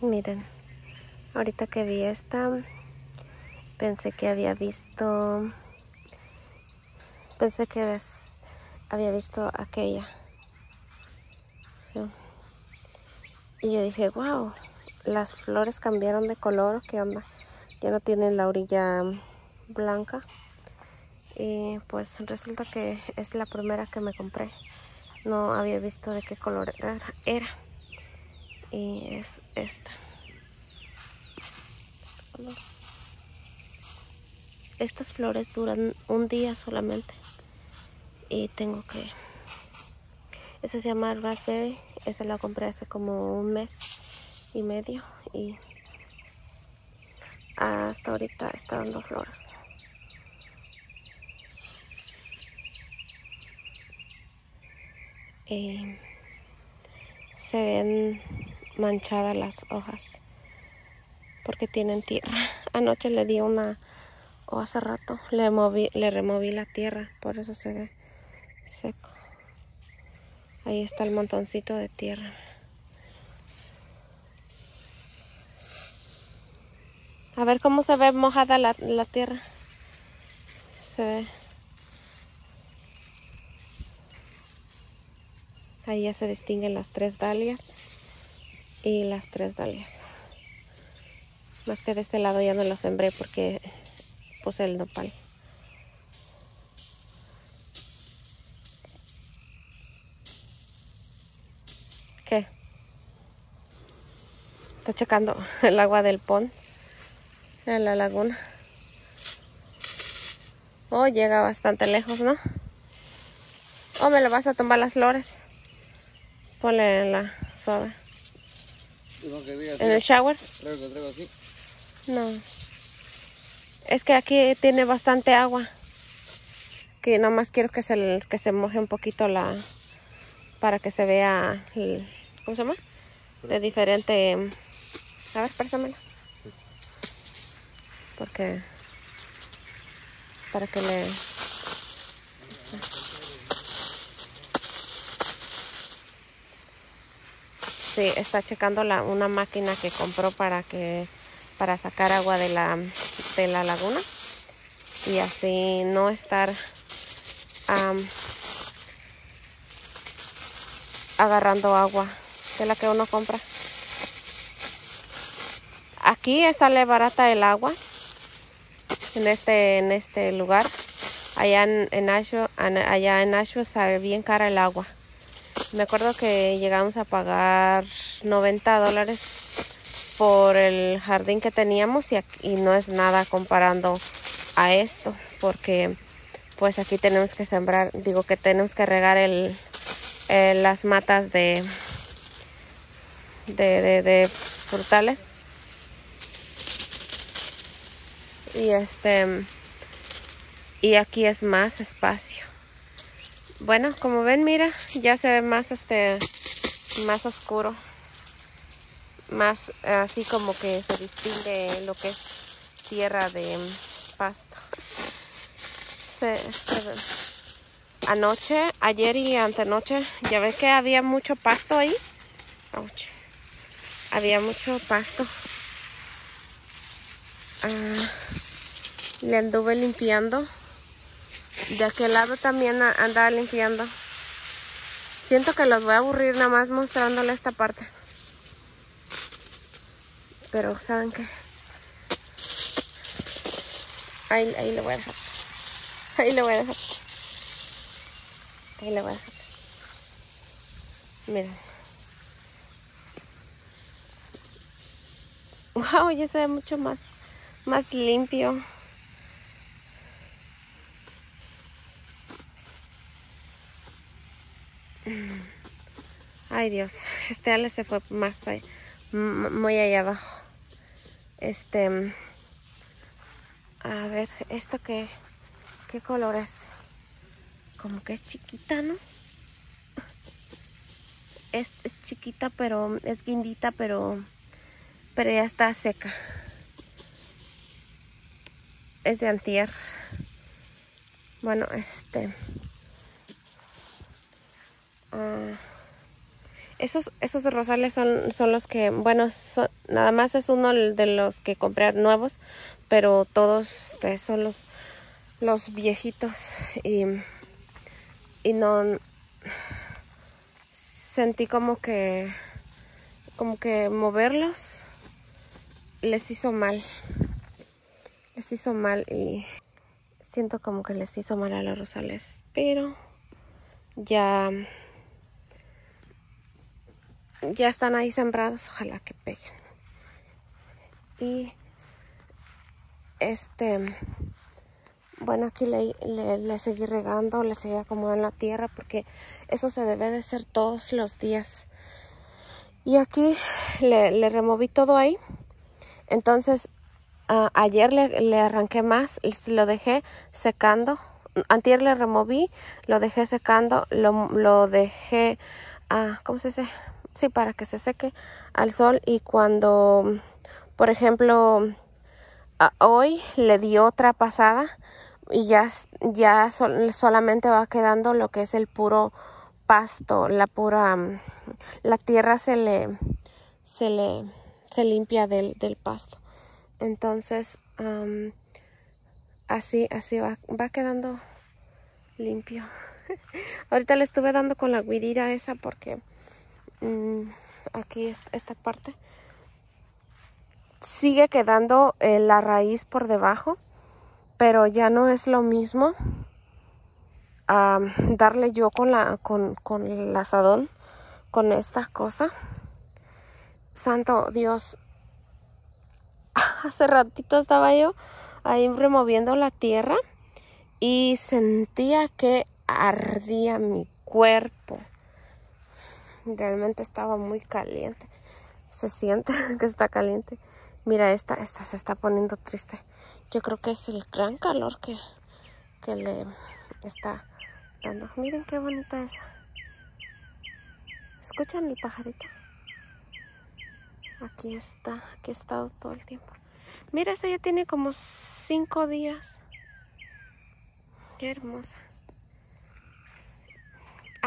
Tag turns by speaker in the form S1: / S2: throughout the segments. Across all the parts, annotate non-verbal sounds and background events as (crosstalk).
S1: Miren, ahorita que vi esta, pensé que había visto, pensé que había visto aquella. Y yo dije, wow, las flores cambiaron de color, ¿qué onda? Ya no tienen la orilla blanca. Y pues resulta que es la primera que me compré. No había visto de qué color era y es esta. Estas flores duran un día solamente y tengo que... Esta se llama Raspberry, esta la compré hace como un mes y medio y hasta ahorita está dando flores. Y se ven manchadas las hojas porque tienen tierra. (laughs) Anoche le di una o hace rato le moví, le removí la tierra, por eso se ve seco. Ahí está el montoncito de tierra. A ver cómo se ve mojada la, la tierra. Se ve. Ahí ya se distinguen las tres dalias y las tres dalias. Más que de este lado ya no lo sembré porque puse el nopal. ¿Qué? Está checando el agua del pond en la laguna. Oh, llega bastante lejos, ¿no? Oh, me lo vas a tomar las flores. Ponle en la suave. ¿En el shower? No. Es que aquí tiene bastante agua. Que nomás quiero que se, que se moje un poquito la... Para que se vea... ¿Cómo se llama? De diferente... A ver. Porque... Para que le... Está checando la, una máquina que compró para que para sacar agua de la, de la laguna y así no estar agarrando agua de la que uno compra. Aquí sale barata el agua en este, en este lugar. Allá en, en allá en Nashua sale bien cara el agua. Me acuerdo que llegamos a pagar 90 dólares por el jardín que teníamos y, no es nada comparando a esto porque pues aquí tenemos que sembrar, digo que tenemos que regar el, las matas de, de, de, frutales. Y este y aquí es más espacio bueno, como ven, mira, ya se ve más este más oscuro. Más así como que se distingue lo que es tierra de pasto. (laughs) Anoche, ayer y antenoche, ya ve que había mucho pasto ahí. Había mucho pasto. Ah, le anduve limpiando de aquel lado también andaba limpiando. Siento que los voy a aburrir nada más mostrándole esta parte. Pero ¿saben qué? Ahí, ahí le voy a dejar. Ahí le voy a dejar. Ahí le voy a dejar. Miren. Wow, ya se ve mucho más, más limpio. Ay Dios, este ale se fue más muy allá abajo. Este, a ver, esto que, ¿qué color es? Como que es chiquita, ¿no? Es, es chiquita, pero es guindita, pero, pero ya está seca. Es de antier. Bueno, este... Esos, esos rosales son, son los que, bueno, nada más es uno de los que compré nuevos, pero todos este, son los, los viejitos. Y, y no sentí como que como que moverlos les hizo mal. Les hizo mal y siento como que les hizo mal a los rosales pero ya ya están ahí sembrados ojalá que peguen. Y este bueno aquí le, le, seguí regando le seguí acomodando la tierra porque eso se debe de hacer todos los días. Y aquí le, le removí todo ahí. Entonces ayer le, le, arranqué más lo dejé secando. Antier le removí lo dejé secando lo, lo dejé ah, ¿cómo se dice? Sí para que se seque al sol y cuando por ejemplo hoy le di otra pasada y ya, ya solamente va quedando lo que es el puro pasto, la pura, la tierra se le, se le, se limpia del, del pasto. Entonces, así, así va, va quedando limpio. (laughs) Ahorita le estuve dando con la guirira esa porque aquí es esta parte sigue quedando eh, la raíz por debajo, pero ya no es lo mismo darle yo con la con, con el asadón con esta cosa. Santo Dios, (laughs) hace ratito estaba yo ahí removiendo la tierra y sentía que ardía mi cuerpo. Realmente estaba muy caliente. Se siente (laughs) que está caliente. Mira, esta, esta se está poniendo triste. Yo creo que es el gran calor que, que le está dando. Miren qué bonita es. ¿Escuchan el pajarito? Aquí está, aquí ha estado todo el tiempo. Mira, esa ya tiene como cinco días. Qué hermosa.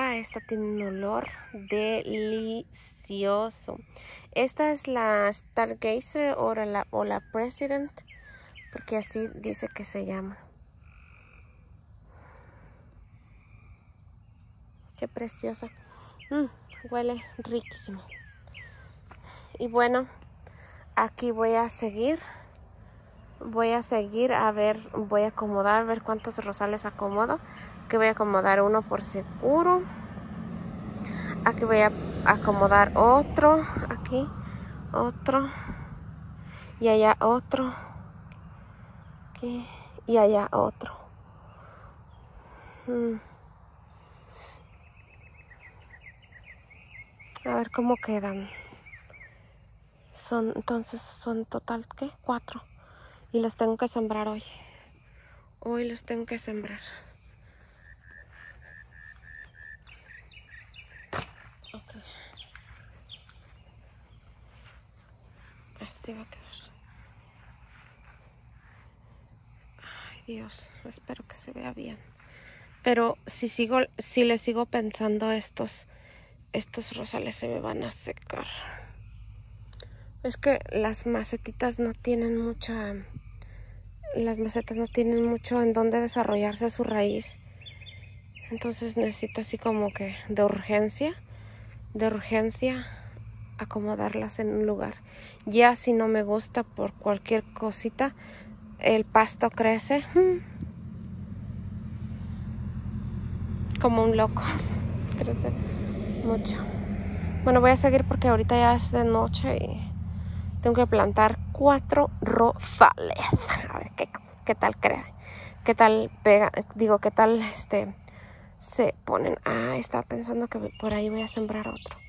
S1: Ah, esta tiene un olor delicioso. Esta es la Stargazer o la, o la President, porque así dice que se llama. Qué preciosa. Mm, huele riquísimo. Y bueno, aquí voy a seguir. Voy a seguir a ver, voy a acomodar, ver cuántos rosales acomodo. Que voy a acomodar uno por seguro. Aquí voy a acomodar otro aquí otro y allá otro aquí y allá otro. Mm. a ver cómo quedan. Son entonces son total qué cuatro. Y los tengo que sembrar hoy. Hoy los tengo que sembrar Así va a quedar. Ay, Dios, espero que se vea bien. Pero si sigo, si le sigo pensando estos, estos rosales se me van a secar. Es que las macetitas no tienen mucha, las macetas no tienen mucho en donde desarrollarse su raíz. Entonces necesito así como que de urgencia, de urgencia acomodarlas en un lugar. Ya si no me gusta por cualquier cosita, el pasto crece hmm, como un loco. (laughs) crece mucho. Bueno, voy a seguir porque ahorita ya es de noche y tengo que plantar cuatro rosales. (laughs) A ver qué, qué tal cree. Qué tal pega, digo, qué tal este se ponen. Ah, estaba pensando que por ahí voy a sembrar otro.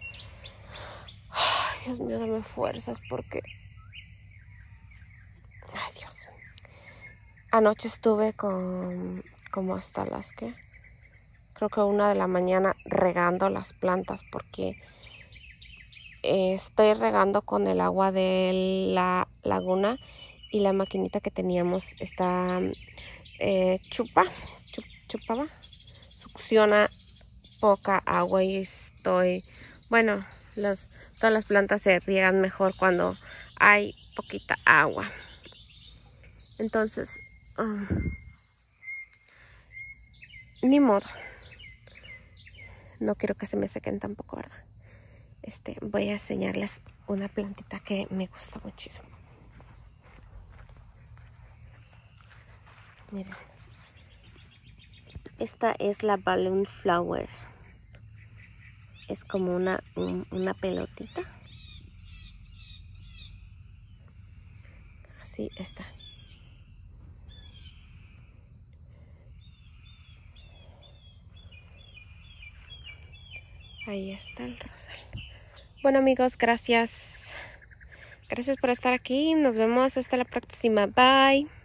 S1: Dios mío, dame fuerzas porque... Ay, Dios. Anoche estuve con como hasta las que creo que una de la mañana regando las plantas porque estoy regando con el agua de la laguna y la maquinita que teníamos está eh, chupa, chupaba, succiona poca agua y estoy, bueno, Los, todas las plantas se riegan mejor cuando hay poquita agua. Entonces, um, ni modo. No quiero que se me sequen tampoco, ¿verdad? Este, voy a enseñarles una plantita que me gusta muchísimo. Miren. Esta es la balloon flower. Es como una, una pelotita. Así está. Ahí está el rosal. Bueno amigos, gracias. Gracias por estar aquí. Nos vemos hasta la próxima. Bye.